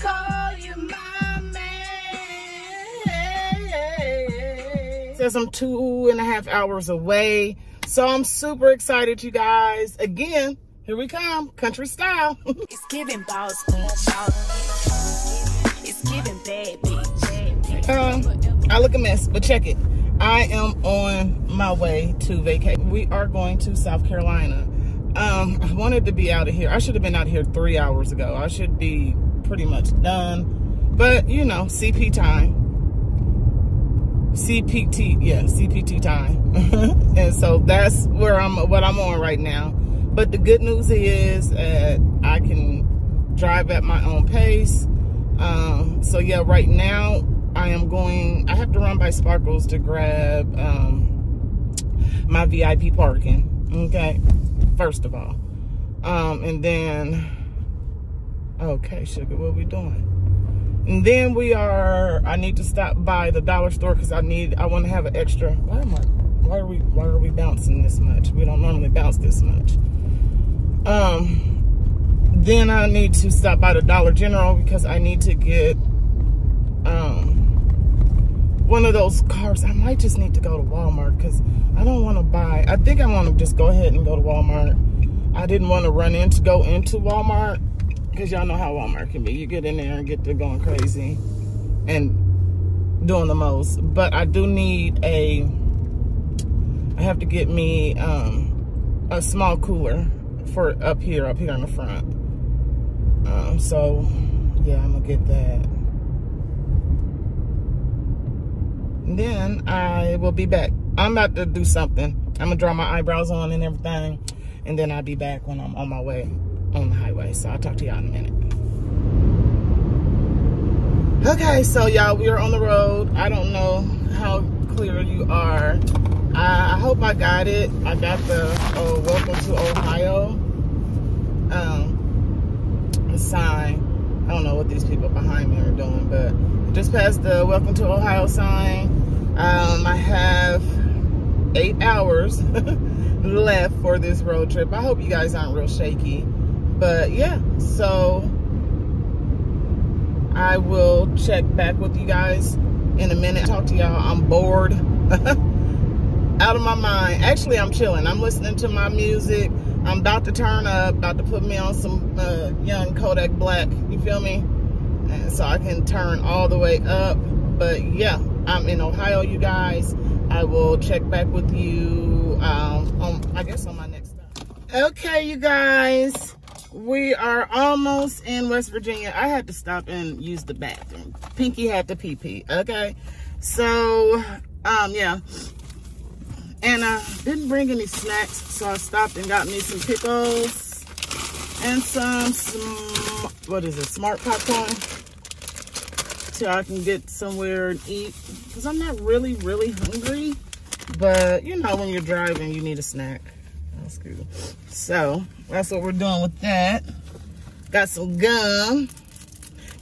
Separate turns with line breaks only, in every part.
call you my man.
Says I'm two and a half hours away. So I'm super excited, you guys. Again, here we come, country style.
It's giving boss beach. It's giving bad bitch.
um, I look a mess, but check it. I am on my way to vacation. We are going to South Carolina. Um, I wanted to be out of here. I should have been out here three hours ago. I should be pretty much done. But, you know, CP time. CPT, yeah, CPT time. and so that's where I'm, what I'm on right now. But the good news is that I can drive at my own pace. Um, so yeah, right now I am going, I have to run by Sparkles to grab um, my VIP parking. Okay, first of all. Um, and then, okay, sugar, what we doing? And then we are, I need to stop by the dollar store because I need, I want to have an extra, why am I, why are we, why are we bouncing this much? We don't normally bounce this much. Um, then I need to stop by the Dollar General because I need to get, um, one of those cars. I might just need to go to Walmart because I don't want to buy, I think I want to just go ahead and go to Walmart. I didn't want to run in to go into Walmart because y'all know how Walmart can be. You get in there and get to going crazy and doing the most. But I do need a, I have to get me um, a small cooler for up here, up here in the front. Um, so, yeah, I'm gonna get that. And then I will be back. I'm about to do something. I'm gonna draw my eyebrows on and everything. And then I'll be back when I'm on my way on. So I'll talk to y'all in a minute. Okay, so y'all, we are on the road. I don't know how clear you are. I, hope I got it. I got the uh, welcome to Ohio um, sign. I don't know what these people behind me are doing, but just past the welcome to Ohio sign. Um, I have eight hours left for this road trip. I hope you guys aren't real shaky. But yeah, so I will check back with you guys in a minute. Talk to y'all. I'm bored. Out of my mind. Actually, I'm chilling. I'm listening to my music. I'm about to turn up, about to put me on some uh, young Kodak Black. You feel me? And so I can turn all the way up. But yeah, I'm in Ohio, you guys. I will check back with you, um, on, I guess, on my next. Okay, you guys we are almost in West Virginia. I had to stop and use the bathroom. Pinky had to pee pee. Okay. So, um, yeah. And I didn't bring any snacks, so I stopped and got me some pickles and some, some what is it, smart popcorn. So I can get somewhere and eat. Because I'm not really, really hungry. But, you know, when you're driving, you need a snack. So, that's what we're doing with that. Got some gum.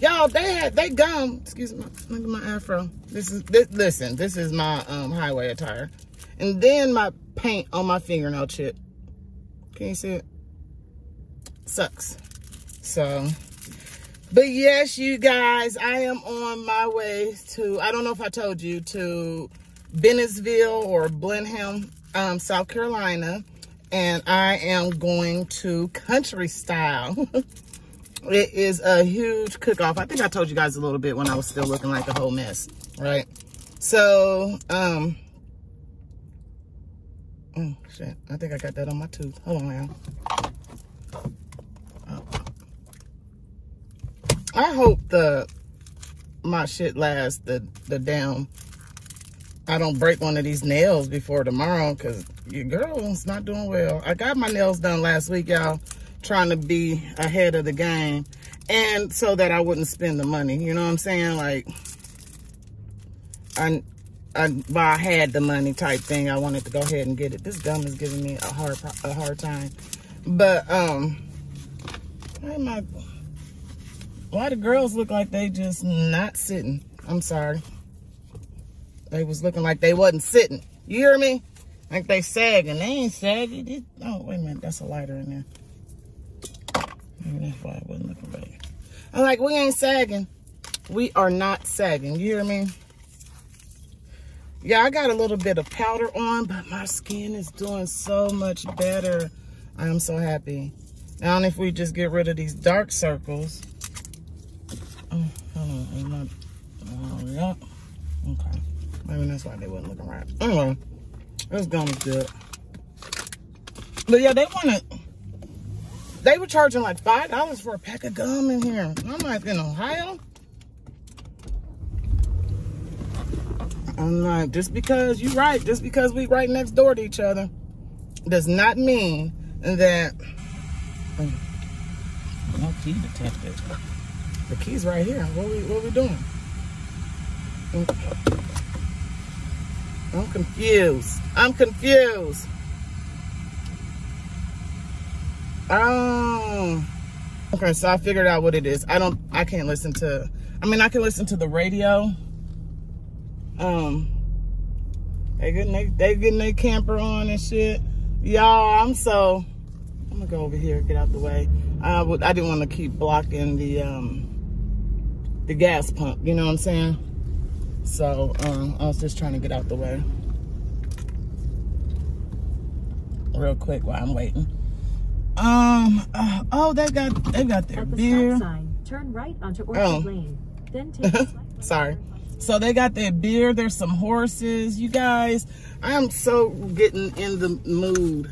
Y'all, they had they gum. Excuse me. Look at my afro. This is this. Listen, this is my um, highway attire, and then my paint on my fingernail chip. Can you see it? Sucks. So, but yes, you guys, I am on my way to. I don't know if I told you to Bennettsville or Blenheim, um, South Carolina and I am going to country style. it is a huge cook-off. I think I told you guys a little bit when I was still looking like a whole mess, right? So, um, oh shit, I think I got that on my tooth. Hold on now. Oh. I hope the my shit lasts the the damn I don't break one of these nails before tomorrow because your girl's not doing well. I got my nails done last week, y'all, trying to be ahead of the game. And so that I wouldn't spend the money, you know what I'm saying? Like, I, I, well, I had the money type thing. I wanted to go ahead and get it. This gum is giving me a hard, a hard time. But, um, why am I, why the girls look like they just not sitting? I'm sorry. They was looking like they wasn't sitting. You hear me? Like they sagging. They ain't sagging. Oh, wait a minute. That's a lighter in there. Maybe that's why I wasn't looking right. I'm like, we ain't sagging. We are not sagging. You hear me? Yeah, I got a little bit of powder on, but my skin is doing so much better. I am so happy. Now, if we just get rid of these dark circles. Oh, hold on. Not, oh, yeah. Okay. Maybe that's why they wasn't looking right. Anyway, this gum is good. But yeah, they wanted, they were charging like $5 for a pack of gum in here. I'm like, in Ohio? I'm like, just because you right, just because we right next door to each other, does not mean that. Oh, no key detected. The key's right here. What we what we doing? I'm confused. I'm confused. Oh. Okay, so I figured out what it is. I don't I can't listen to I mean I can listen to the radio um, they getting they, they getting their camper on and shit. Y'all, I'm so. I'm gonna go over here, get out the way. I would. I didn't want to keep blocking the um the gas pump. You know what I'm saying? So um, I was just trying to get out the way real quick while I'm waiting. Um. Uh, oh, they got they got their
the
beer.
sign, turn right onto Orchard
Oh.
Lane. Then take
Sorry. So they got their beer. There's some horses. You guys, I am so getting in the mood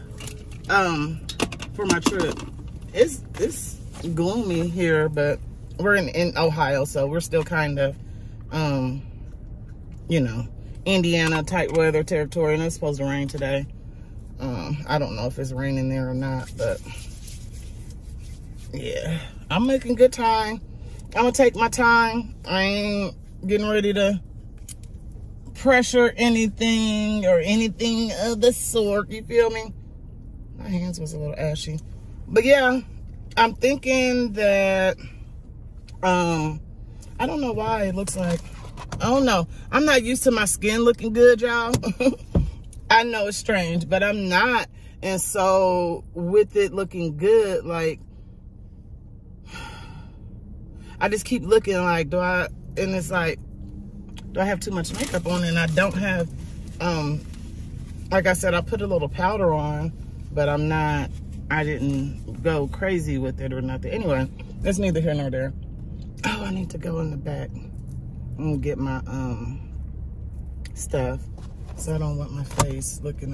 um, for my trip. It's it's gloomy here, but we're in, in Ohio, so we're still kind of, um, you know, Indiana type weather territory, and it's supposed to rain today. Um, I don't know if it's raining there or not, but yeah, I'm making good time. I'm gonna take my time. I ain't getting ready to pressure anything or anything of the sort. You feel me? My hands was a little ashy. But yeah, I'm thinking that um I don't know why it looks like I don't know. I'm not used to my skin looking good, y'all. I know it's strange, but I'm not. And so with it looking good, like I just keep looking like, do I, and it's like, do I have too much makeup on? And I don't have, um, like I said, I put a little powder on, but I'm not, I didn't go crazy with it or nothing. Anyway, that's neither here nor there. Oh, I need to go in the back and get my, um, stuff. So I don't want my face looking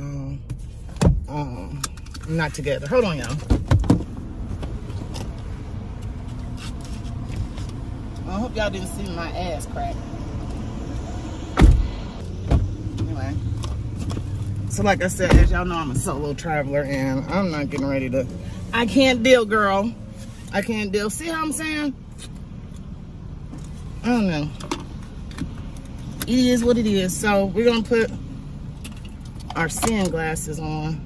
all, um, not together. Hold on, y'all. I hope y'all didn't see my ass crack. Anyway. So like I said, as y'all know, I'm a solo traveler and I'm not getting ready to, I can't deal, girl. I can't deal. See how I'm saying? I don't know. It is what it is. So we're gonna put our seeing glasses on.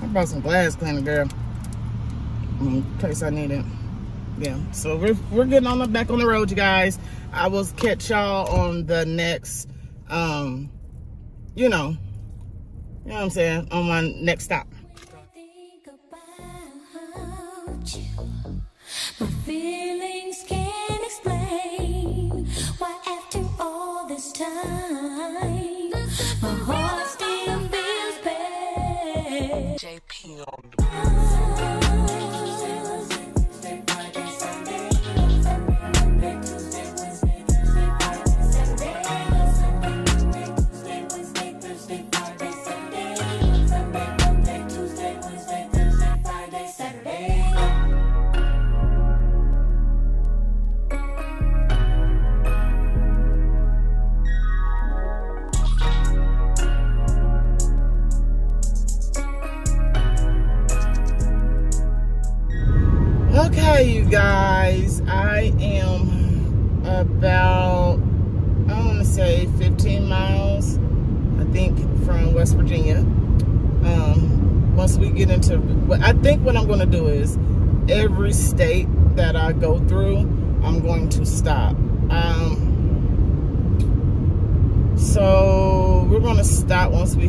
I brought some glass cleaner, girl, in case I need it. Yeah, so we're we're getting on the back on the road, you guys. I will catch y'all on the next, um, you know, you know what I'm saying, on my next stop.
My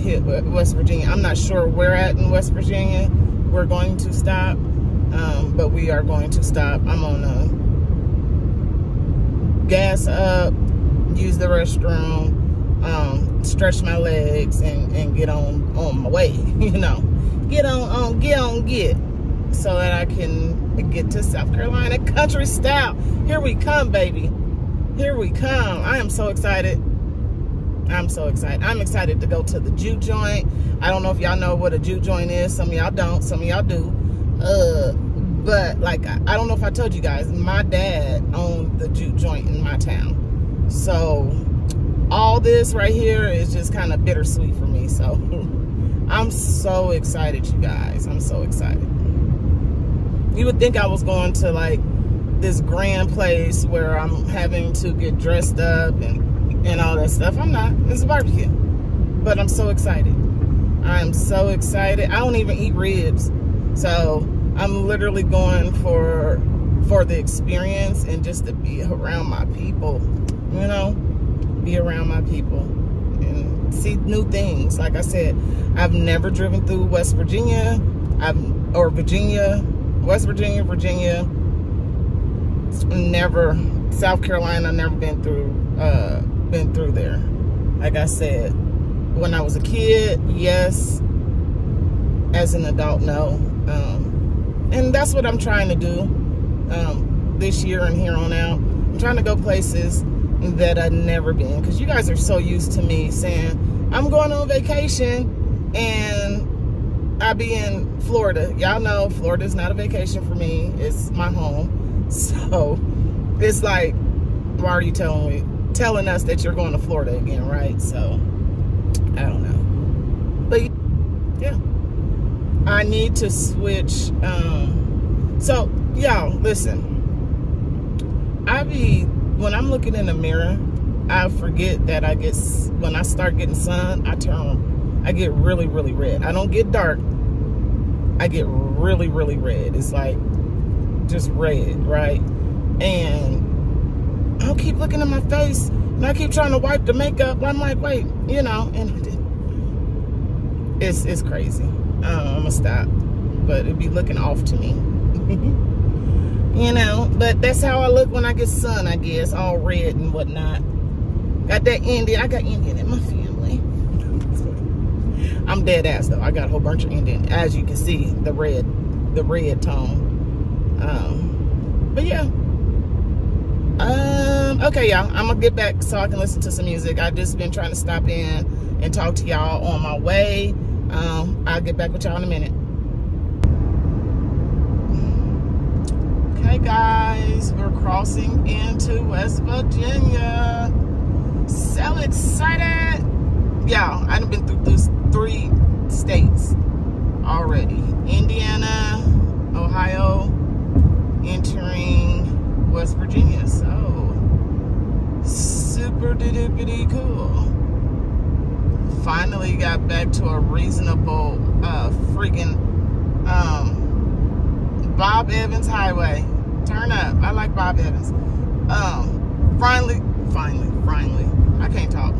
hit West Virginia. I'm not sure where at in West Virginia we're going to stop, um, but we are going to stop. I'm on a gas up, use the restroom, um, stretch my legs, and, and get on on my way. You know, get on on get on get, so that I can get to South Carolina country style. Here we come, baby. Here we come. I am so excited. I'm so excited. I'm excited to go to the juke joint. I don't know if y'all know what a juke joint is. Some of y'all don't. Some of y'all do. Uh, but like, I don't know if I told you guys, my dad owned the juke joint in my town. So all this right here is just kind of bittersweet for me. So I'm so excited, you guys. I'm so excited. You would think I was going to like this grand place where I'm having to get dressed up and, and all that stuff. I'm not. It's a barbecue. But I'm so excited. I'm so excited. I don't even eat ribs. So I'm literally going for for the experience and just to be around my people, you know, be around my people and see new things. Like I said, I've never driven through West Virginia, I've or Virginia, West Virginia, Virginia. Never South Carolina. Never been through uh, been through there. Like I said, when I was a kid, yes. As an adult, no. Um, and that's what I'm trying to do um, this year and here on out. I'm trying to go places that I've never been because you guys are so used to me saying I'm going on vacation and I be in Florida. Y'all know Florida is not a vacation for me. It's my home. So it's like, why are you telling me, telling us that you're going to Florida again, right? So I don't know. But yeah, I need to switch. Um, so y'all, listen. I be when I'm looking in the mirror, I forget that I get when I start getting sun, I turn, I get really, really red. I don't get dark. I get really, really red. It's like just red, right? And I'll keep looking at my face and I keep trying to wipe the makeup. I'm like, wait, you know, and It's, it's crazy. Um, I'm gonna stop, but it'd be looking off to me. you know, but that's how I look when I get sun, I guess, all red and whatnot. Got that Indian, I got Indian in my family. I'm dead ass though. I got a whole bunch of Indian. As you can see, the red, the red tone. Um, but yeah. Um, okay, y'all. I'm gonna get back so I can listen to some music. I just been trying to stop in and talk to y'all on my way. Um, I'll get back with y'all in a minute. Okay, guys, we're crossing into West Virginia. So excited! Y'all, I've been through these three states already. Indiana, Ohio, entering West Virginia. So super duper cool. Finally got back to a reasonable uh freaking um Bob Evans Highway. Turn up. I like Bob Evans. Um finally finally finally I can't talk.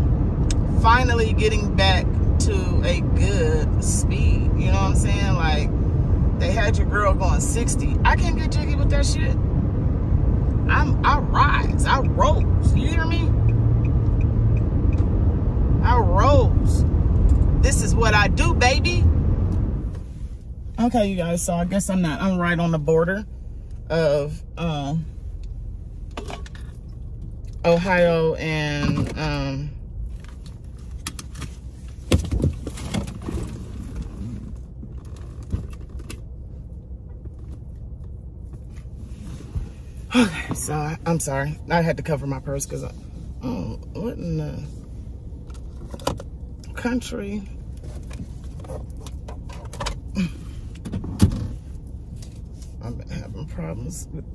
Finally getting back to a good speed. You know what I'm saying? Like they had your girl going 60. I can't get jiggy with that shit. I'm I rise. I rose. You hear me? I rose. This is what I do, baby. Okay, you guys, so I guess I'm not I'm right on the border of um Ohio and um Okay, so uh, I, am sorry. I had to cover my purse because I, oh, what in the country? I've been having problems with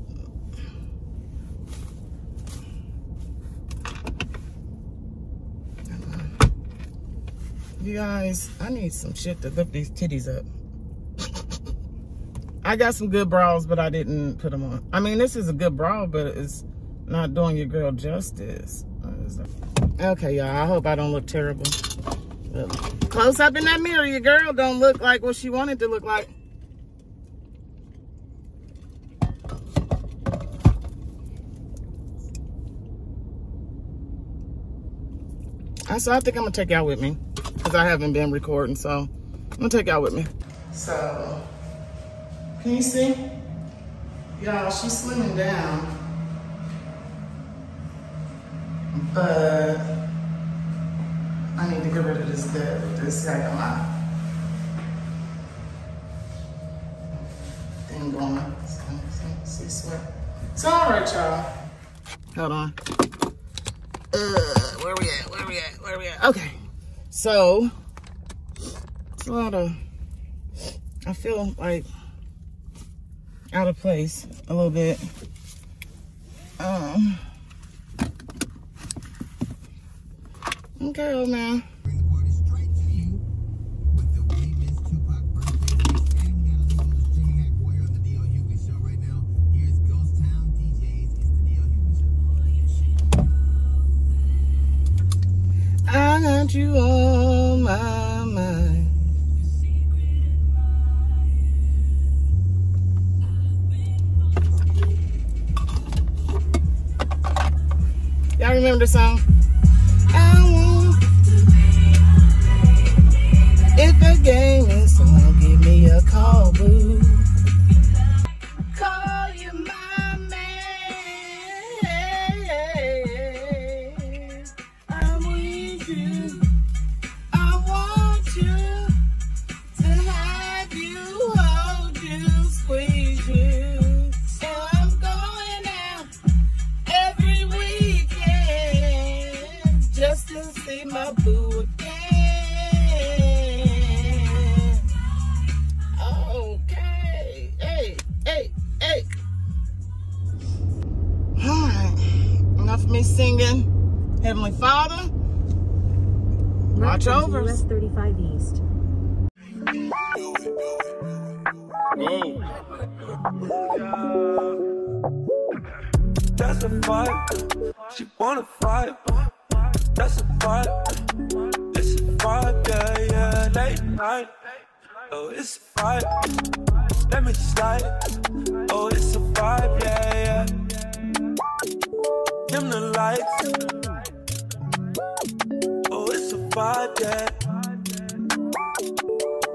You guys, I need some shit to lift these titties up. I got some good bras, but I didn't put them on. I mean, this is a good bra, but it's not doing your girl justice. Okay, y'all. I hope I don't look terrible. Close up in that mirror, your girl don't look like what she wanted to look like. So I think I'm gonna take y'all with me because I haven't been recording, so I'm gonna take y'all with me. So, can you see? Y'all, she's slimming down, but I need to get rid of this dead, this second eye. Thing going. See, see, sweat. It's all right, y'all. Hold on. Uh, where we at? Where we at? Where we at? Okay. So, it's a lot of, I feel like out of place a little bit. Um, okay, old man.
You with The
song? If the game is on, give me a call, see my boo again. Okay. Hey, hey, hey. All right. Enough of me singing. Heavenly Father, watch
Right
over
onto
us.
US 35 East.
That's a vibe. She wanna fight. That's a vibe. It's a vibe, yeah, yeah. Late night. Oh, it's a vibe. Let me slide. Oh, it's a vibe, yeah, yeah. Dim the lights. Oh, it's a vibe, yeah.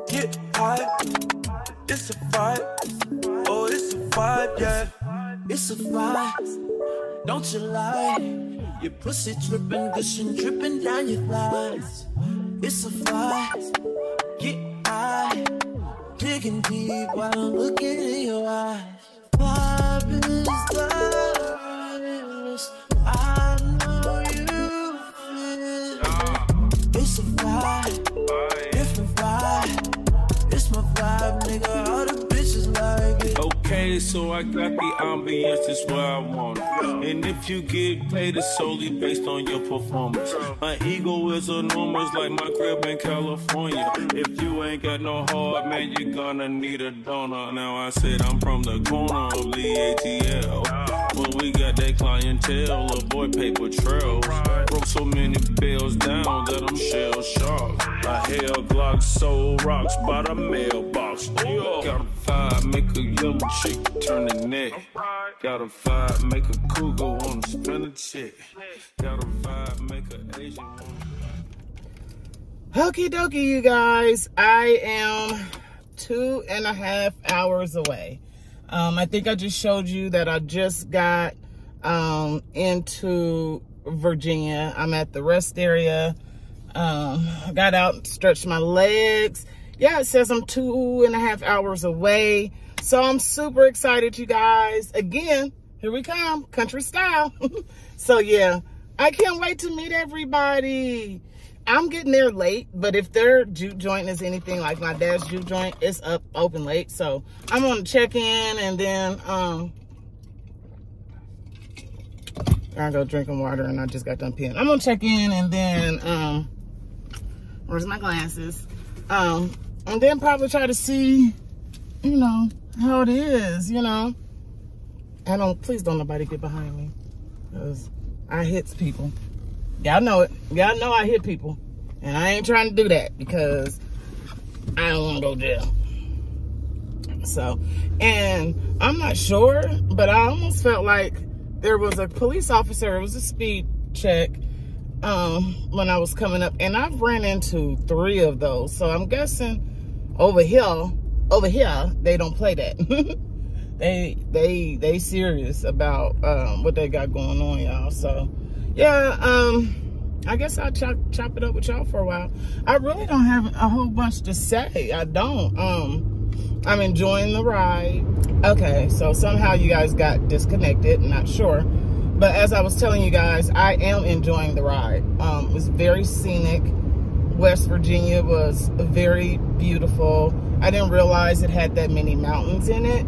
Get high. It's a vibe. Oh, it's a vibe, yeah. It's a vibe. Don't you lie. Your pussy dripping, gushing, dripping down your thighs. It's a vibe. Get high. Digging deep while I'm looking in your eyes. Is the I know you feel it. Ah. It's a vibe.
So I got the ambience, that's where I want it. And if you get paid, it's solely based on your performance. My ego is enormous, like my crib in California. If you ain't got no heart, man, you're gonna need a donor. Now I said I'm from the corner of the ATL. But we got that clientele, avoid paper trails. Broke so many bills down that I'm shell shocked. I held Glock, sold rocks by the mailbox. Got a vibe, make a yellow chick turn the neck. Got a vibe, make a cougar wanna spin a chick. Got a vibe, make a Asian.
Okie dokie, you guys. I am two and a half hours away. Um, I think I just showed you that I just got um, into Virginia. I'm at the rest area. Um, got out stretched my legs. Yeah, it says I'm two and a half hours away. So I'm super excited, you guys. Again, here we come, country style. so yeah, I can't wait to meet everybody. I'm getting there late, but if their juke joint is anything like my dad's juke joint, it's up open late. So I'm gonna check in and then um I go drinking water and I just got done peeing. I'm gonna check in and then um where's my glasses? Um and then probably try to see, you know, how it is, you know. I don't please don't nobody get behind me. Because I hits people. Y'all know it. Y'all know I hit people. And I ain't trying to do that because I don't want to go jail. So, and I'm not sure, but I almost felt like there was a police officer, it was a speed check um, when I was coming up. And I've ran into three of those. So I'm guessing over here, over here, they don't play that. they, they, they serious about um, what they got going on, y'all. So, yeah, um, I guess I'll chop, chop it up with y'all for a while. I really don't have a whole bunch to say. I don't. Um, I'm enjoying the ride. Okay, so somehow you guys got disconnected. Not sure. But as I was telling you guys, I am enjoying the ride. Um, it was very scenic. West Virginia was very beautiful. I didn't realize it had that many mountains in it.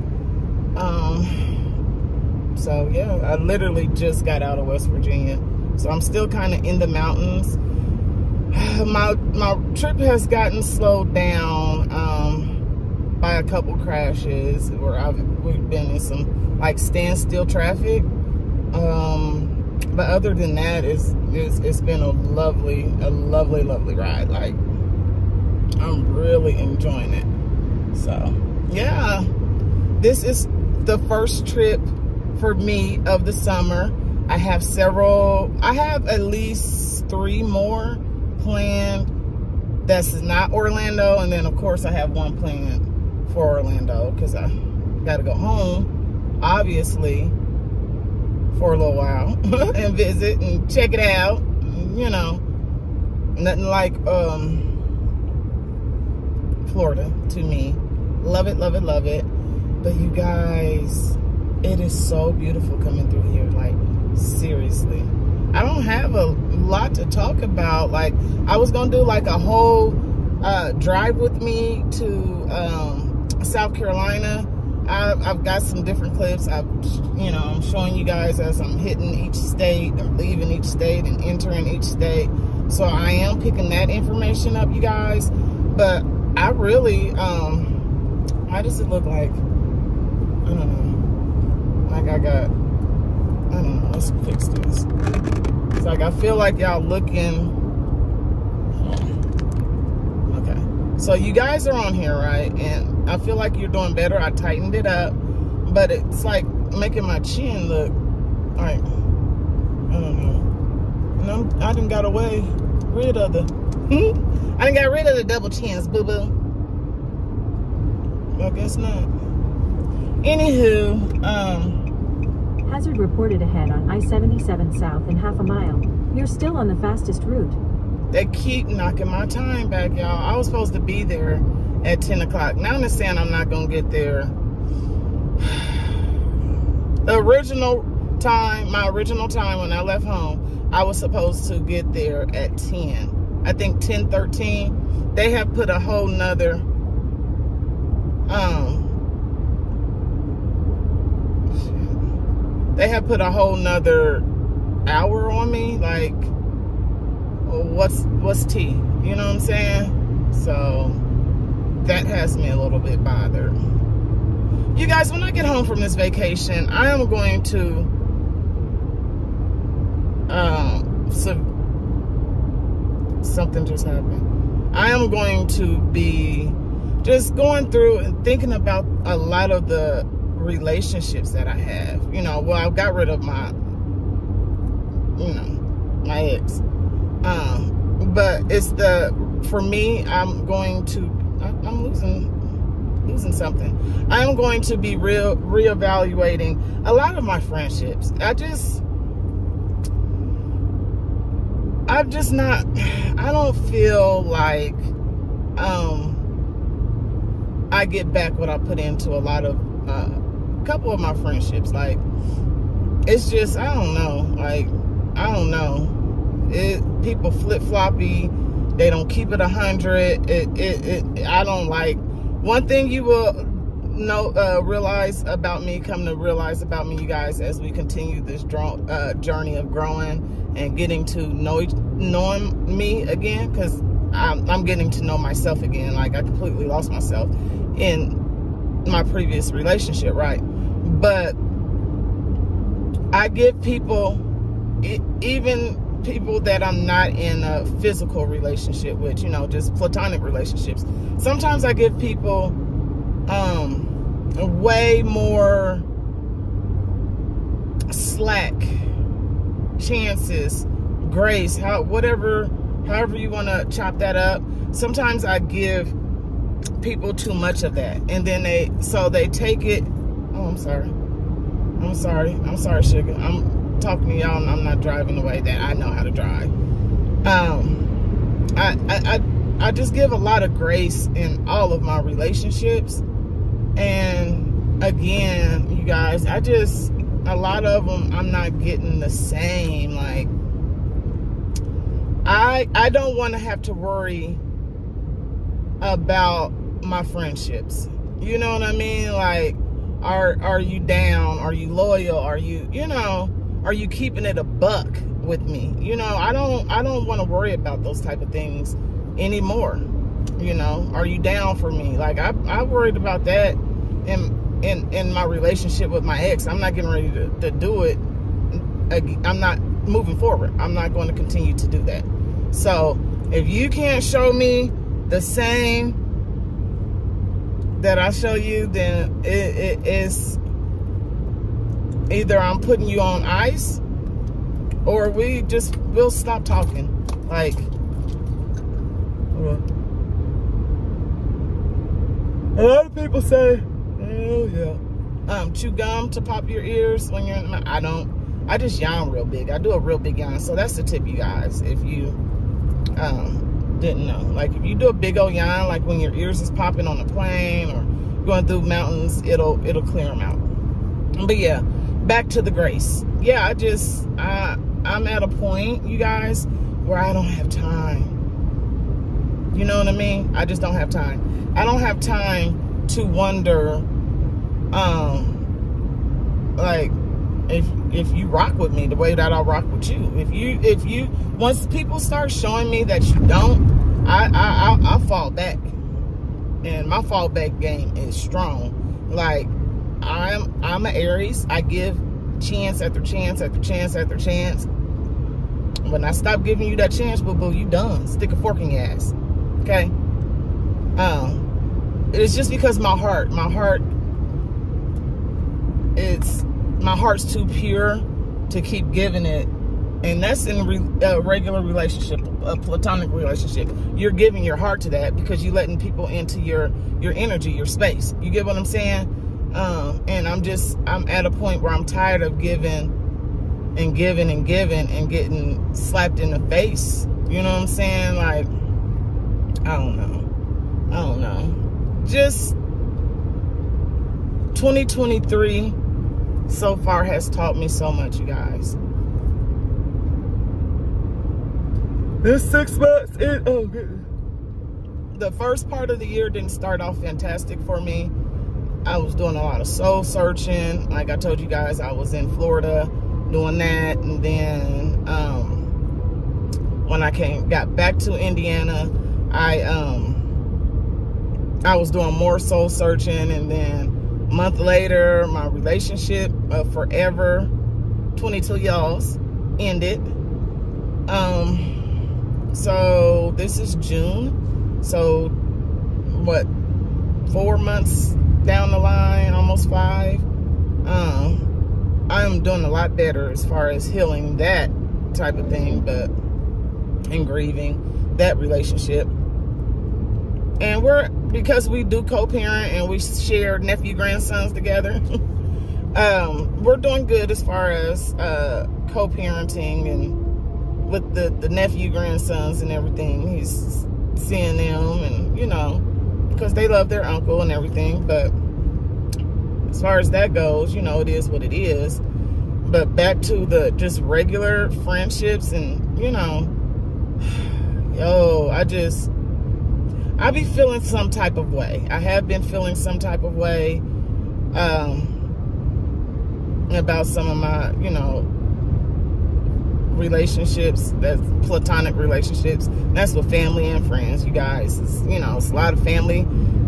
Um, so yeah, I literally just got out of West Virginia. So I'm still kind of in the mountains. My my trip has gotten slowed down um, by a couple crashes where I've we've been in some like standstill traffic. Um, but other than that, it's, it's it's been a lovely, a lovely, lovely ride. Like I'm really enjoying it. So yeah, this is the first trip for me of the summer. I have several, I have at least three more planned. That's not Orlando. And then of course I have one planned for Orlando because I got to go home, obviously, for a little while and visit and check it out. You know, nothing like um, Florida to me. Love it, love it, love it. But you guys, it is so beautiful coming through here. Like, seriously. I don't have a lot to talk about. Like, I was going to do like a whole uh, drive with me to um, South Carolina. I've, I've got some different clips. I've, you know, I'm showing you guys as I'm hitting each state, I'm leaving each state and entering each state. So I am picking that information up, you guys. But I really, um, how does it look like? I don't know. Like I got, I don't know. Let's fix this. It's like I feel like y'all looking. So you guys are on here, right? And I feel like you're doing better. I tightened it up, but it's like making my chin look like I don't know. And I'm, I got away rid of the. I done got rid of the double chins, boo boo. I guess not. Anywho, um,
Hazard reported ahead on I-77 South in half a mile. You're still on the fastest route.
They keep knocking my time back, y'all. I was supposed to be there at 10 o'clock. Now they're saying I'm not gonna get there. The original time, my original time when I left home, I was supposed to get there at 10. I think 10, 13. They have put a whole nother um they have put a whole nother hour on me like what's what's tea you know what i'm saying so that has me a little bit bothered you guys when i get home from this vacation i am going to um so something just happened i am going to be just going through and thinking about a lot of the relationships that I have. You know, well, I got rid of my, you know, my ex. Um, but it's the, for me, I'm going to, I'm losing, losing something. I am going to be real, reevaluating a lot of my friendships. I just, I'm just not, I don't feel like, um, I get back what I put into a lot of uh, a couple of my friendships. Like it's just I don't know. Like I don't know. It people flip floppy. They don't keep it a hundred. It, it it I don't like. One thing you will know uh, realize about me, come to realize about me, you guys, as we continue this uh, journey of growing and getting to know knowing me again, because I'm, I'm getting to know myself again. Like I completely lost myself in my previous relationship, right? But I give people, even people that I'm not in a physical relationship with, you know, just platonic relationships. Sometimes I give people um way more slack chances grace how whatever however you want to chop that up. Sometimes i give people too much of that and then they so they take it oh i'm sorry. I'm sorry. I'm sorry sugar. I'm talking to y'all and i'm not driving the way that i know how to drive um i i i, I just give a lot of grace in all of my relationships and again you guys i just a lot of them I'm not getting the same like I I don't want to have to worry about my friendships. You know what I mean? Like are are you down? Are you loyal? Are you, you know, are you keeping it a buck with me? You know, I don't I don't want to worry about those type of things anymore. You know, are you down for me? Like I I worried about that and in in my relationship with my ex. I'm not getting ready to, to do it. I'm not moving forward. I'm not going to continue to do that. So if you can't show me the same that I show you, then it, it is either I'm putting you on ice or we just will stop talking. Like, a lot of people say Oh yeah. Um, chew gum to pop your ears when you're in the. I don't. I just yawn real big. I do a real big yawn. So that's the tip, you guys. If you um, didn't know, like if you do a big old yawn, like when your ears is popping on a plane or going through mountains, it'll it'll clear them out. But yeah, back to the grace. Yeah, I just I I'm at a point, you guys, where I don't have time. You know what I mean? I just don't have time. I don't have time to wonder um like if if you rock with me the way that I rock with you if you if you once people start showing me that you don't I I I, I fall back and my fallback game is strong like I'm I'm an Aries. I give chance after chance after chance after chance. When I stop giving you that chance boo boo you done. Stick a fork in your ass. Okay? Um it's just because my heart my heart it's my heart's too pure to keep giving it. And that's in a re, uh, regular relationship a platonic relationship. You're giving your heart to that because you're letting people into your your energy your space. You get what i'm saying um, and i'm just i'm at a point where i'm tired of giving and giving and giving and getting slapped in the face. You know what i'm saying? Like i don't know. I don't know. Just 2023 so far has taught me so much, you guys. This six months in, oh, the first part of the year didn't start off fantastic for me. I was doing a lot of soul searching. Like I told you guys, I was in Florida doing that. And then um, when I came, got back to Indiana, I um, I was doing more soul searching. And then a month later, my relationship of forever, 22 y'alls, ended. Um, so this is June. So what, four months down the line, almost five. Um, I'm doing a lot better as far as healing that type of thing, but and grieving that relationship. And we're because we do co-parent and we share nephew grandsons together. um, we're doing good as far as uh, co-parenting and with the the nephew grandsons and everything. He's seeing them and you know because they love their uncle and everything. But as far as that goes, you know, it is what it is. But back to the just regular friendships and, you know, yo, I just, I be feeling some type of way. I have been feeling some type of way um, about some of my, you know, relationships, that's platonic relationships. That's with family and friends, you guys. It's, you know, it's a lot of family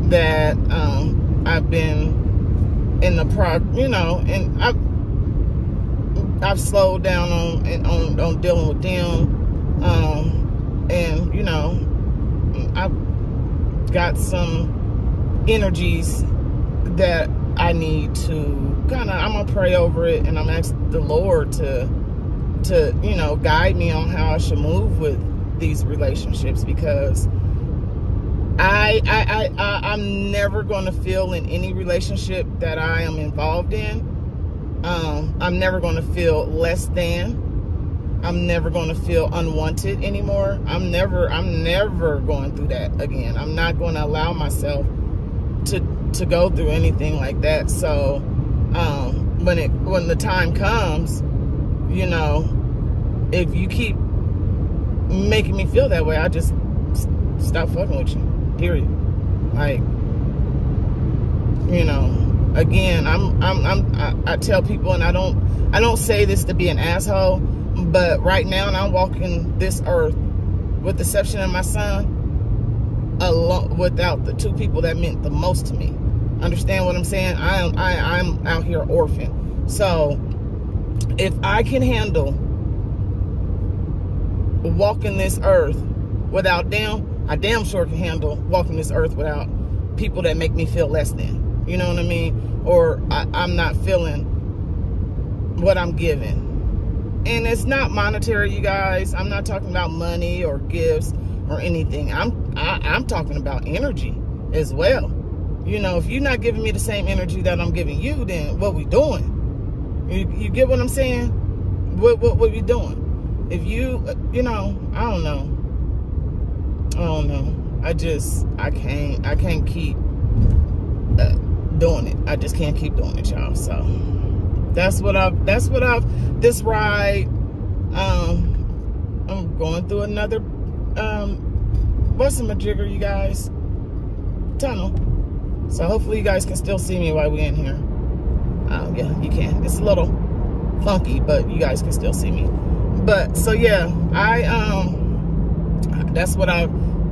that um, I've been in the pro, you know, and I've I've slowed down on on, on dealing with them. Um, and you know, I've got some energies that I need to kind of. I'm gonna pray over it, and I'm asking the Lord to to you know guide me on how I should move with these relationships because I I I, I I'm never going to feel in any relationship that I am involved in. Um, I'm never going to feel less than. I'm never going to feel unwanted anymore. I'm never I'm never going through that again. I'm not going to allow myself to to go through anything like that. So um, when it when the time comes, you know, if you keep making me feel that way, I just stop fucking with you. Period. Like, you know, again, I'm, I'm, I'm, I, I tell people, and I don't, I don't say this to be an asshole, but right now, and I'm walking this earth with the exception of my son, alone without the two people that meant the most to me. Understand what I'm saying? I am, I, I'm out here orphan. So, if I can handle walking this earth without them, I damn sure can handle walking this earth without people that make me feel less than. You know what I mean? Or I, I'm not feeling what I'm giving. And it's not monetary, you guys. I'm not talking about money or gifts or anything. I'm I, I'm talking about energy as well. You know, if you're not giving me the same energy that I'm giving you, then what we doing? You, you get what I'm saying? What what what we doing? If you you know, I don't know. I don't know. I just I can't I can't keep uh, doing it. I just can't keep doing it, y'all. So that's what I've that's what I've this ride um I'm going through another um what's a jigger you guys tunnel so hopefully you guys can still see me while we're in here uh, yeah you can. It's a little funky but you guys can still see me. But so yeah I um that's what I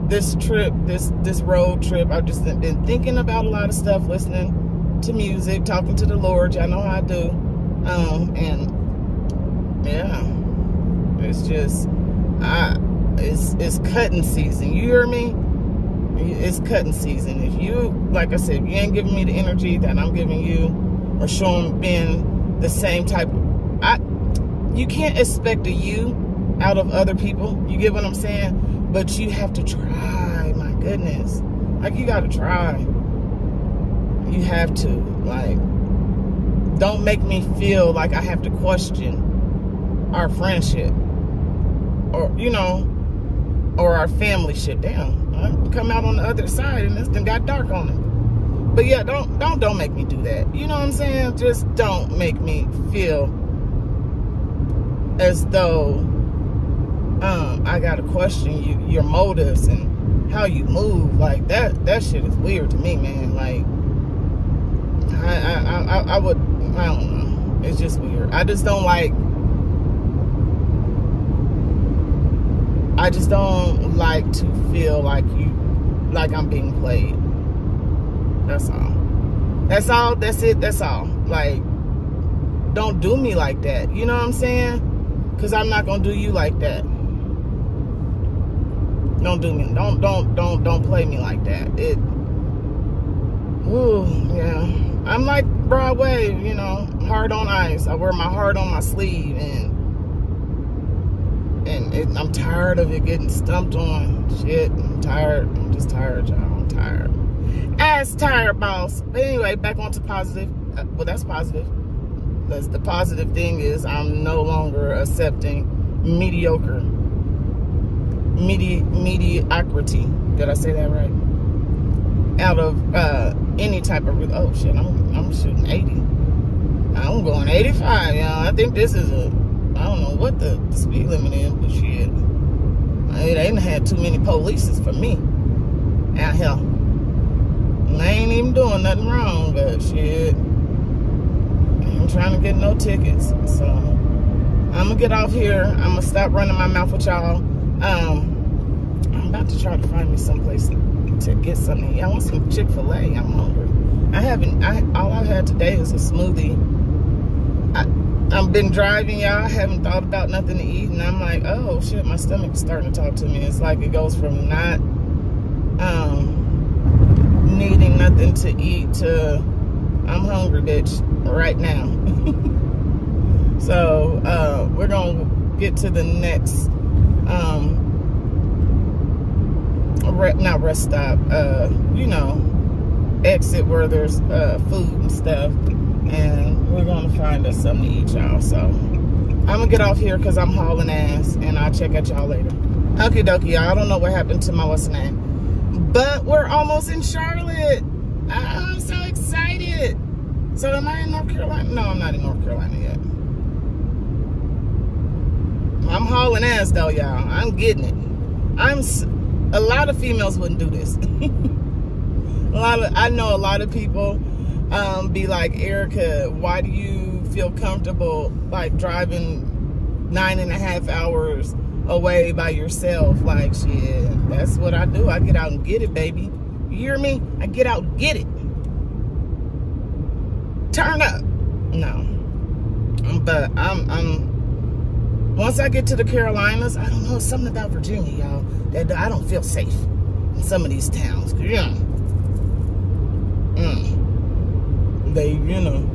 this trip this this road trip I've just been thinking about a lot of stuff listening to music talking to the Lord. Y'all know how I do. Um and yeah it's just I it's it's cutting season. You hear me? It's cutting season. If you like I said you ain't giving me the energy that I'm giving you or showing being the same type. Of I you can't expect a you out of other people. You get what I'm saying? But you have to try my goodness. Like you gotta try. You have to like don't make me feel like I have to question our friendship or you know or our family shit. I come out on the other side and this thing got dark on it but yeah don't don't don't make me do that. You know what I'm saying? Just don't make me feel as though um I gotta question you your motives and how you move. Like that that shit is weird to me man. Like I I I, I would I don't know. It's just weird. I just don't like I just don't like to feel like you like I'm being played that's all. That's all that's it that's all. Like don't do me like that. You know what I'm saying? Because I'm not gonna do you like that. Don't do me don't don't don't don't play me like that. It ooh yeah. I'm like Broadway you know hard on ice. I wear my heart on my sleeve and and it, I'm tired of it getting stumped on. Shit I'm tired. I'm just tired y'all. I'm tired ass tired boss. But anyway back on to positive. Uh, well that's positive. The positive thing is I'm no longer accepting mediocre medi mediocrity. Did I say that right? Out of uh any type of oh shit I'm I'm shooting 80 I'm going 85 y'all. I think this is a I don't know what the, the speed limit is but shit. I, ain't had too many polices for me out here and I ain't even doing nothing wrong but shit I'm trying to get no tickets so I'm gonna get off here I'm gonna stop running my mouth with y'all um I'm about to try to find me someplace to get something. I want some Chick-fil-A. I'm hungry. I haven't, I, all I've had today is a smoothie. I, I've been driving, y'all. I haven't thought about nothing to eat, and I'm like, oh shit, my stomach's starting to talk to me. It's like it goes from not um, needing nothing to eat to I'm hungry, bitch, right now. so uh, we're gonna get to the next, um, re- not rest stop, uh, you know, exit where there's uh, food and stuff, and we're gonna find us something to eat, y'all. So I'm gonna get off here because I'm hauling ass, and I'll check at y'all later. Okie dokie, y'all. I don't know what happened to my what's name, but we're almost in Charlotte. I'm so excited. So am I in North Carolina? No, I'm not in North Carolina yet. I'm hauling ass though, y'all. I'm getting it. I'm. a lot of females wouldn't do this. a lot of I know a lot of people um, be like, Ericca, why do you feel comfortable like driving nine and a half hours away by yourself? Like, shit, that's what I do. I get out and get it, baby. You hear me? I get out and get it. Turn up. No. But I'm I'm once I get to the Carolinas, I don't know, something about Virginia, y'all, that I don't feel safe in some of these towns. know, mm, they, you know,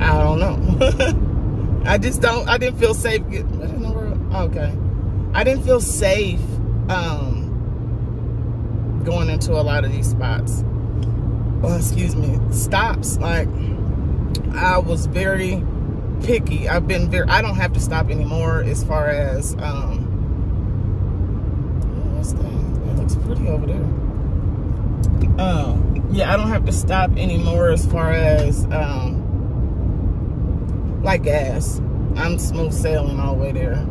I don't know. I just don't, I didn't feel safe. I didn't know okay. I didn't feel safe um, going into a lot of these spots. Well, excuse me, stops. Like, I was very picky. I've been very. I don't have to stop anymore as far as. Um, what's that? That looks pretty over there. Um, yeah, I don't have to stop anymore as far as um, like gas. I'm smooth sailing all the way there.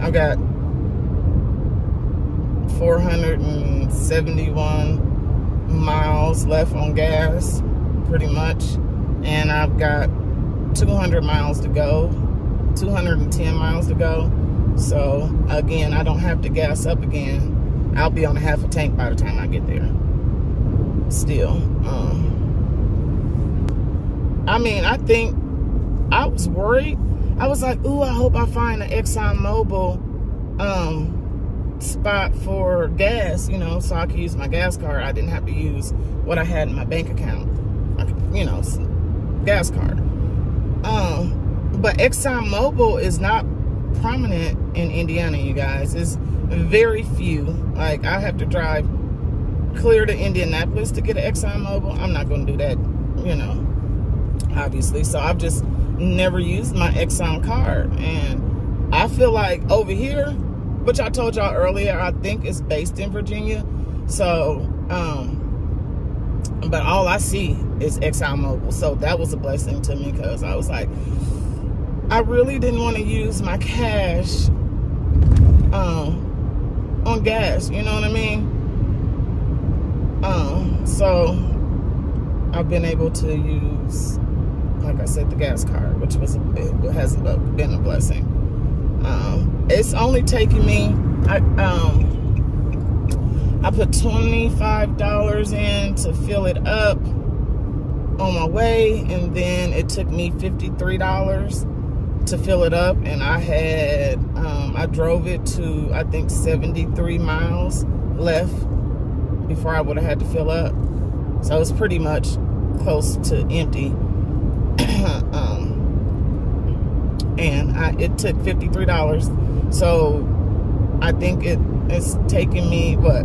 I got 471 miles left on gas, pretty much, and I've got 200 miles to go, 210 miles to go. So again, I don't have to gas up again. I'll be on a half a tank by the time I get there. Still, um, I mean, I think I was worried. I was like, "Ooh, I hope I find an Exxon Mobil um, spot for gas, you know, so I could use my gas card. I didn't have to use what I had in my bank account, you know, gas card." Um, but ExxonMobil is not prominent in Indiana, you guys. It's very few. Like I have to drive clear to Indianapolis to get an Exxon ExxonMobil. I'm not going to do that, you know, obviously. So I've just never used my Exxon card. And I feel like over here, which I told y'all earlier, I think it's based in Virginia. So, um, but all I see is ExxonMobil. So that was a blessing to me because I was like, I really didn't want to use my cash um, on gas. You know what I mean? Um, so I've been able to use, like I said, the gas card, which was a, has been a blessing. Um, it's only taking me, I um, I put twenty five dollars in to fill it up on my way, and then it took me fifty three dollars to fill it up, and I had um, I drove it to I think seventy three miles left before I would have had to fill up. So it's pretty much close to empty. um, and I, it took $53. So I think it it's taking me, what,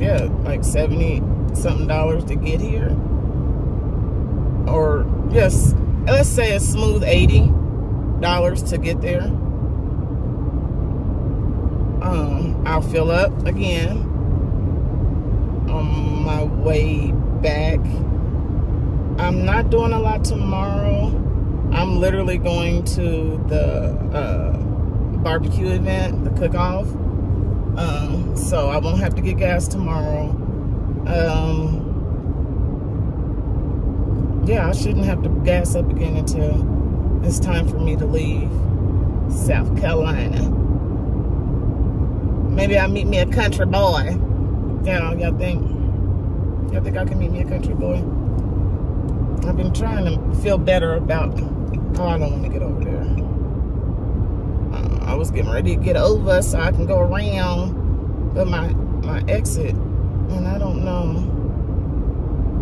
yeah, like 70 something dollars to get here. Or, yes, let's say a smooth $80 to get there. Um, I'll fill up again on my way back. I'm not doing a lot tomorrow. I'm literally going to the uh, barbecue event, the cook-off. Um, so I won't have to get gas tomorrow. Um, yeah, I shouldn't have to gas up again until it's time for me to leave South Carolina. Maybe I'll meet me a country boy. Yeah, y'all think? Y'all think I can meet me a country boy? I've been trying to feel better about Oh, I don't want to get over there. Uh, I was getting ready to get over so I can go around, but my my exit, and I don't know.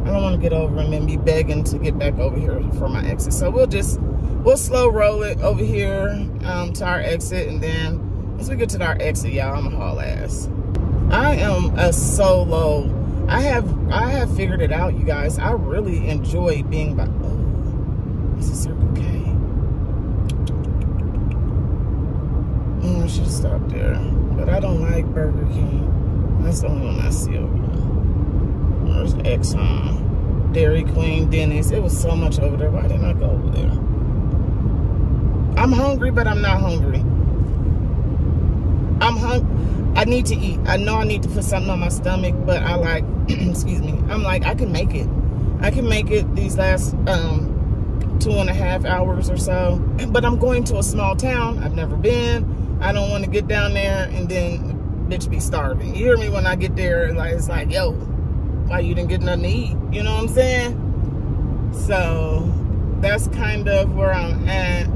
I don't want to get over and then be begging to get back over here for my exit. So we'll just we'll slow roll it over here um, to our exit, and then once we get to our exit, y'all, I'm a haul ass. I am a solo. I have I have figured it out, you guys. I really enjoy being by. Oh, it's a Circle K. Oh, mm, I should stopped there, but I don't like Burger King. That's the only one I see over there. There's Exxon, Dairy Queen, Denny's. It was so much over there. Why didn't I go over there? I'm hungry, but I'm not hungry. I'm hungry. I need to eat. I know I need to put something on my stomach, but I like, excuse me, I'm like, I can make it. I can make it these last um, two and a half hours or so. But I'm going to a small town. I've never been. I don't want to get down there and then bitch be starving. You hear me when I get there? Like It's like, yo, why you didn't get nothing to eat? You know what I'm saying? So that's kind of where I'm at.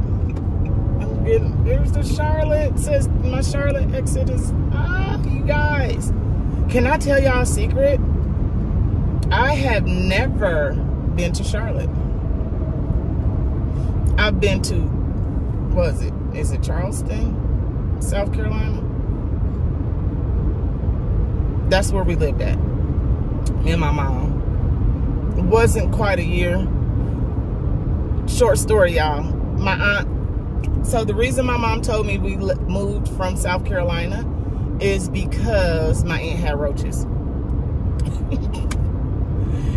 I'm there's the Charlotte. Says my Charlotte exit is ah, you guys. Can I tell y'all a secret? I have never been to Charlotte. I've been to, was it? Is it Charleston, South Carolina? That's where we lived at. Me and my mom. It wasn't quite a year. Short story, y'all. My aunt. So the reason my mom told me we moved from South Carolina is because my aunt had roaches.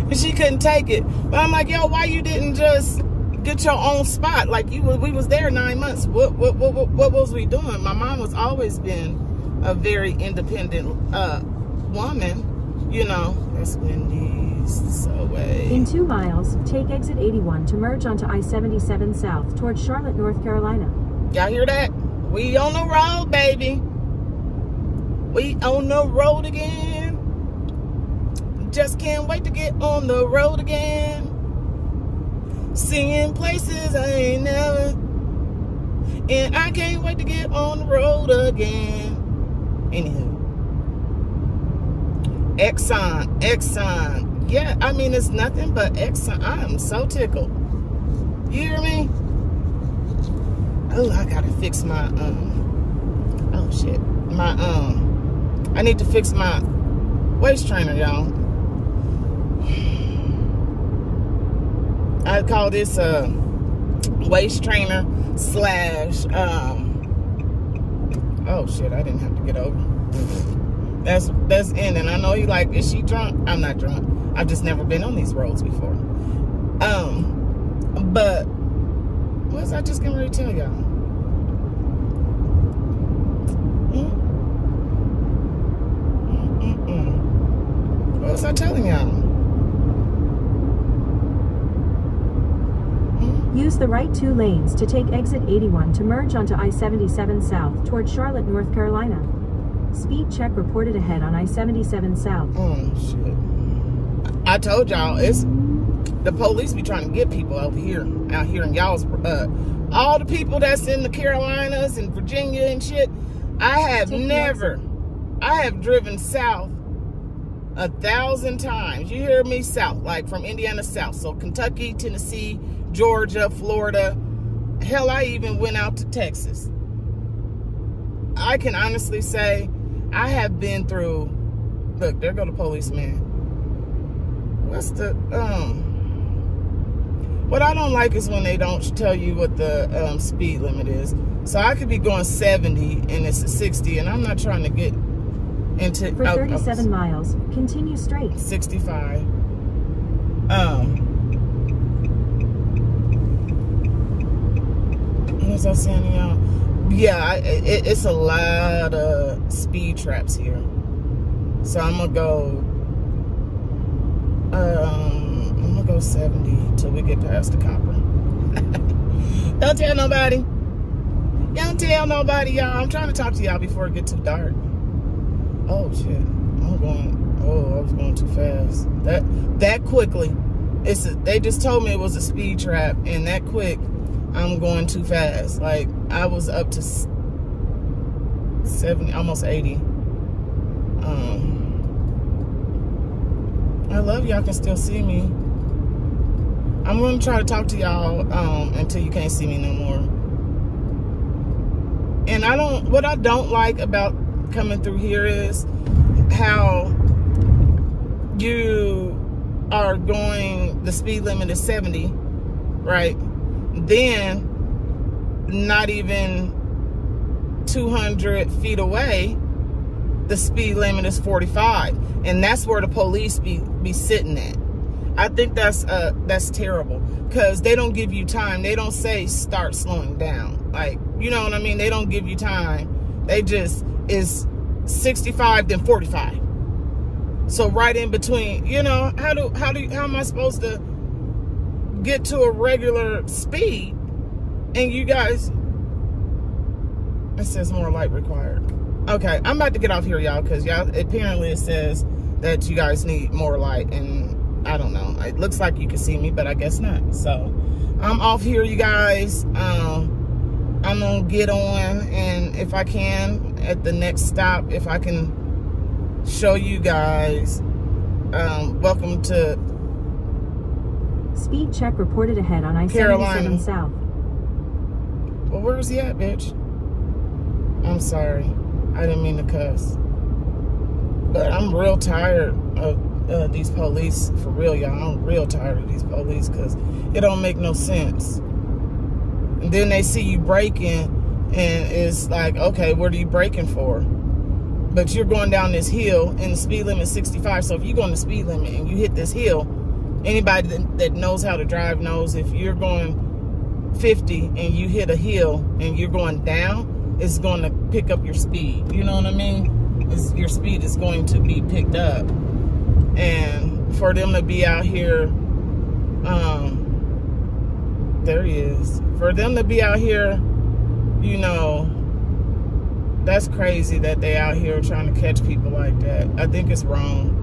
and she couldn't take it. But I'm like, yo, why you didn't just get your own spot? Like you, we was there nine months. What, what, what, what, what was we doing? My mom has always been a very independent uh, woman. You know, that's Wendy's Subway.
In two miles, take exit 81 to merge onto I-77 South towards Charlotte, North Carolina.
Y'all hear that? We on the road, baby. We on the road again. Just can't wait to get on the road again. Seeing places I ain't never. And I can't wait to get on the road again. Anywho. Exxon, Exxon. Yeah, I mean, it's nothing but Exxon. I am so tickled. You hear me? Oh, I gotta fix my, um, oh shit. My, um, I need to fix my waist trainer, y'all. I call this a waist trainer slash, um, oh shit, I didn't have to get over. That's, that's in, and I know you like, is she drunk? I'm not drunk. I've just never been on these roads before. Um, but what was I just to tell y'all? Hmm? Mm-mm-mm. What was I telling y'all?
Use the right two lanes to take exit 81 to merge onto I-77 South toward Charlotte, North Carolina. Speed check reported ahead on I-77 South.
Oh shit! I told y'all it's the police be trying to get people out here, out here in y'all's. Uh, all the people that's in the Carolinas and Virginia and shit. I have
Take
never, I have driven south a thousand times. You hear me? South, like from Indiana south. So Kentucky, Tennessee, Georgia, Florida. Hell, I even went out to Texas. I can honestly say I have been through. Look, there go the policeman. What's the um? What I don't like is when they don't tell you what the um, speed limit is. So I could be going 70 and it's a 60, and I'm not trying to get into
For
oh, oh,
37 miles, continue straight.
65. Um. What was I saying, to y'all? Yeah, I, it, it's a lot of speed traps here. So I'm gonna go. Um, I'm gonna go 70 till we get past the copper. Don't tell nobody. Don't tell nobody, y'all. I'm trying to talk to y'all before it gets too dark. Oh shit! I'm going. Oh, I was going too fast. That that quickly. It's a, they just told me it was a speed trap, and that quick, I'm going too fast. Like I was up to 70, almost 80. Um, I love y'all can still see me. I'm gonna try to talk to y'all um, until you can't see me no more. And I don't, what I don't like about coming through here is how you are going, the speed limit is 70, right? Then, not even 200 feet away, the speed limit is 45. And that's where the police be, be sitting at. I think that's uh that's terrible because they don't give you time. They don't say start slowing down. Like, you know what I mean? They don't give you time. They just is 65 then 45. So right in between, you know, how do how do how am I supposed to get to a regular speed and you guys it says more light required. Okay, I'm about to get off here, y'all, because y'all apparently it says that you guys need more light and I don't know. It looks like you can see me, but I guess not. So I'm off here, you guys. Um, I'm gonna get on, and if I can, at the next stop, if I can show you guys. Um, welcome to
Speed check reported ahead on
Carolina.
I-77 South.
Well, where is he at, bitch? I'm sorry. I didn't mean to cuss. But I'm real tired of uh, these police. For real, y'all. I'm real tired of these police because it don't make no sense. And then they see you braking and it's like, okay, what are you braking for? But you're going down this hill and the speed limit is 65. So if you go on the speed limit and you hit this hill, anybody that, that knows how to drive knows if you're going 50 and you hit a hill and you're going down, it's going to pick up your speed. You know what I mean? It's, your speed is going to be picked up. And for them to be out here, um, there he is. For them to be out here, you know, that's crazy that they out here trying to catch people like that. I think it's wrong.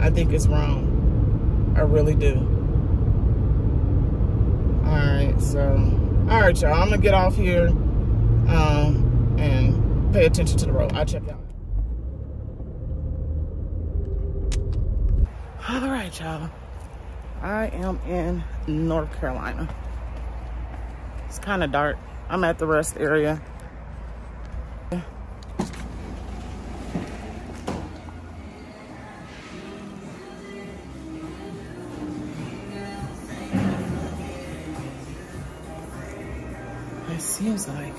I think it's wrong. I really do. Alright, so all right, y'all. I'm gonna get off here um, and pay attention to the road. I'll check out. All right, y'all. I am in North Carolina. It's kind of dark. I'm at the rest area. It seems like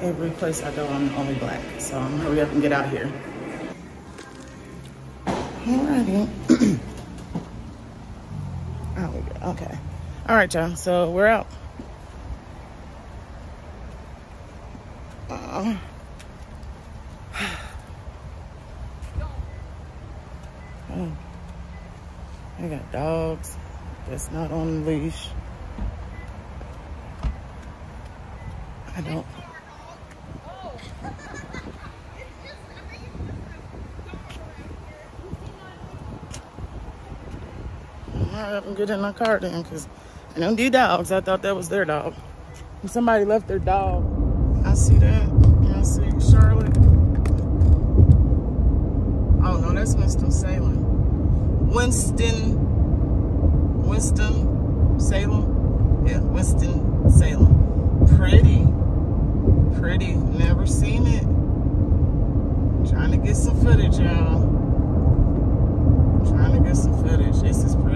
every place I go, I'm the only black. So I'm gonna hurry up and get out of here. Alrighty. oh. Okay. All right, y'all. So we're out. Uh, oh. I got dogs that's not on leash. I don't. Hurry up and get in my car then, because I don't do dogs. I thought that was their dog. And somebody left their dog. I see that. I see Charlotte. Oh no, that's Winston Salem. Winston. Winston Salem. Yeah, Winston Salem. Pretty. Pretty. Never seen it. Trying to get some footage, y'all. Trying to get some footage. This is pretty.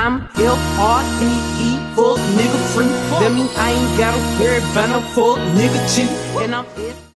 I'm F-R-E-E, full nigga free. That I ain't gotta worry about no full nigga cheat. And I'm